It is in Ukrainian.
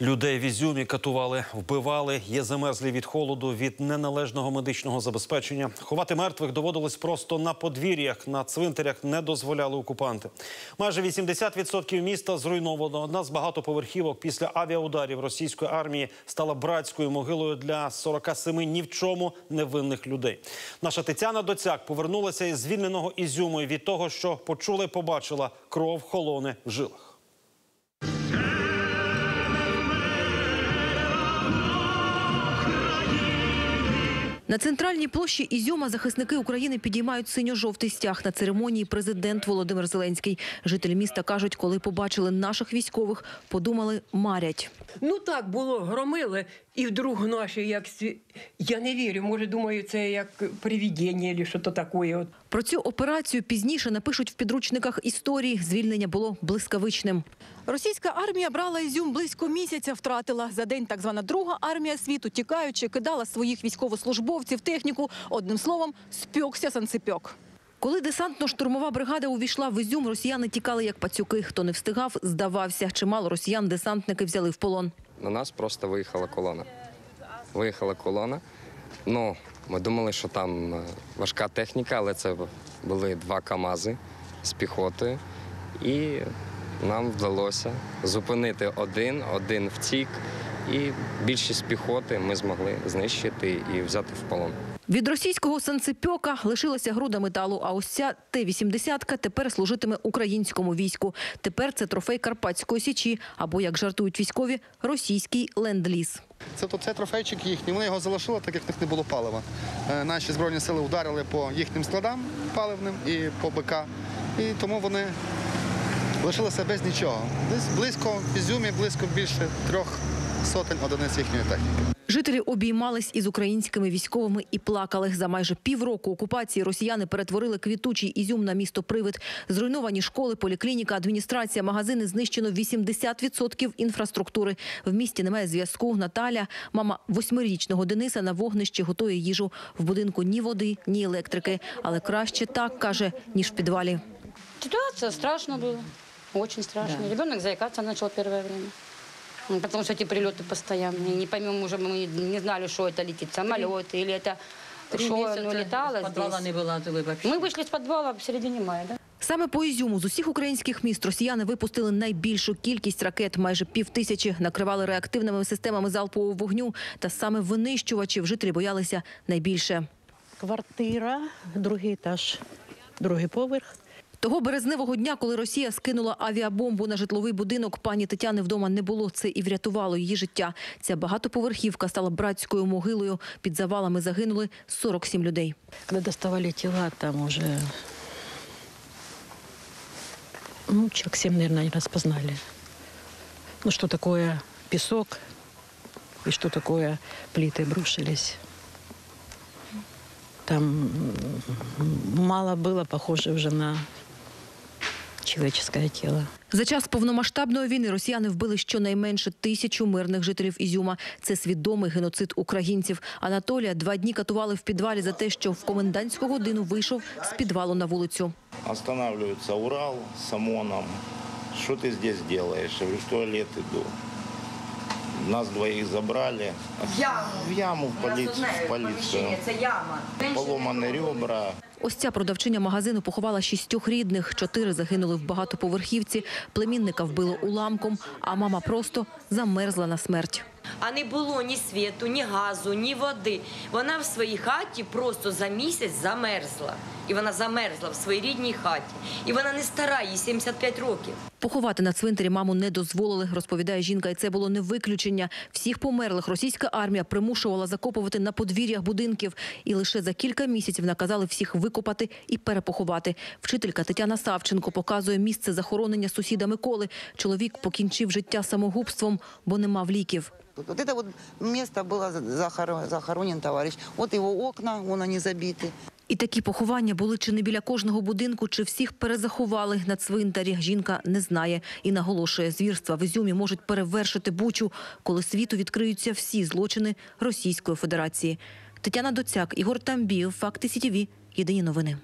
Людей в Ізюмі катували, вбивали, є замерзлі від холоду, від неналежного медичного забезпечення. Ховати мертвих доводилось просто на подвір'ях, на цвинтарях не дозволяли окупанти. Майже 80% міста зруйновано. Одна з багатоповерхівок після авіаударів російської армії стала братською могилою для 47 ні в чому невинних людей. Наша Тетяна Доцяк повернулася із звільненого Ізюму і від того, що почула і побачила, кров холоне в жилах. На центральній площі Ізюма захисники України підіймають синьо-жовтий стяг на церемонії. Президент Володимир Зеленський. Жителі міста кажуть, коли побачили наших військових, подумали марять. Ну так було, громили, і вдруг наші як сві- я не вірю. Може, думаю, це як привідення або що то таке. Про цю операцію пізніше напишуть в підручниках історії. Звільнення було блискавичним. Російська армія брала Ізюм близько місяця. Втратила за день так звана друга армія світу, тікаючи, кидала своїх військовослужбовців, техніку. Одним словом, спекся санцепьок. Коли десантно-штурмова бригада увійшла в Ізюм, росіяни тікали як пацюки. Хто не встигав, здавався. Чимало росіян десантники взяли в полон. На нас просто виїхала колона. Виїхала колона. Ну, ми думали, що там е, важка техніка, але це були два КАМАЗи з піхотою. І нам вдалося зупинити один, один втік. І більшість піхоти ми змогли знищити і взяти в полон. Від російського санцепьока лишилася груда металу, а ось ця Т-80 тепер служитиме українському війську. Тепер це трофей Карпатської січі, або, як жартують військові, російський ленд-ліз. Це то це трофейчик їхній. Вони його залишили, так як в них не було палива. Е, Наші збройні сили вдарили по їхнім складам паливним і по БК. І тому вони лишилися без нічого. Десь близько в Ізюмі, близько більше трьох сотень одиниць їхньої техніки. Жителі обіймались із українськими військовими і плакали. За майже півроку окупації росіяни перетворили квітучий Ізюм на місто Привид. Зруйновані школи, поліклініка, адміністрація, магазини знищено 80% інфраструктури. В місті немає зв'язку. Наталя, мама восьмирічного Дениса, на вогнищі готує їжу. В будинку ні води, ні електрики. Але краще так, каже, ніж в підвалі. Ситуация страшно было. Очень страшно. Ребенок заикаться начал первое время Ну, Потому что эти прилеты постоянные. Не поймем уже, мы не знали, что это летит, самолет или это Три что месяца оно летало из подвала здесь. не вылазили вообще. Мы вышли из подвала в середине мая, да? Саме по Ізюму з усіх українських міст росіяни випустили найбільшу кількість ракет, майже пів тисячі, накривали реактивними системами залпового вогню. Та саме винищувачів жителі боялися найбільше. Квартира, другий етаж, другий поверх. Того березневого дня, коли Росія скинула авіабомбу на житловий будинок, пані Тетяни вдома не було. Це і врятувало її життя. Ця багатоповерхівка стала братською могилою. Під завалами загинули 47 людей. Когда доставали тела, там уже, ну, семь, наверное, не распознали. Ну, что такое песок и что такое плиты обрушились. Там мало было похоже уже на человеческое тело. За час повномасштабної війни росіяни вбили щонайменше тисячу мирних жителів Ізюма. Це свідомий геноцид українців. Анатолія два дні катували в підвалі за те, що в комендантську годину вийшов з підвалу на вулицю. Останавлюється Урал з ОМОНом. Що ти здесь робиш? Я говорю, в туалет иду. Нас двоїх забрали. В яму? В яму, в, поли- в полицию. Поломаны ребра. Ось ця продавчиня магазину поховала шістьох рідних. Чотири загинули в багатоповерхівці. Племінника вбило уламком, а мама просто замерзла на смерть. А не було ні світу, ні газу, ні води. Вона в своїй хаті просто за місяць замерзла. І вона замерзла в своїй рідній хаті. І вона не стара, їй 75 років. Поховати на цвинтарі маму не дозволили, розповідає жінка, і це було не виключення. Всіх померлих російська армія примушувала закопувати на подвір'ях будинків. І лише за кілька місяців наказали всіх викопати і перепоховати. Вчителька Тетяна Савченко показує місце захоронення сусіда Миколи. Чоловік покінчив життя самогубством, бо не мав ліків. Вот это вот место было захоро- захоронен товарищ. Вот его окна, вон они забиты. І такі поховання були чи не біля кожного будинку, чи всіх перезаховали на цвинтарі. Жінка не знає і наголошує, звірства в Ізюмі можуть перевершити бучу, коли світу відкриються всі злочини Російської Федерації. Тетяна Доцяк, Ігор Тамбіїв, Факти СІТІВІ. Єдині новини.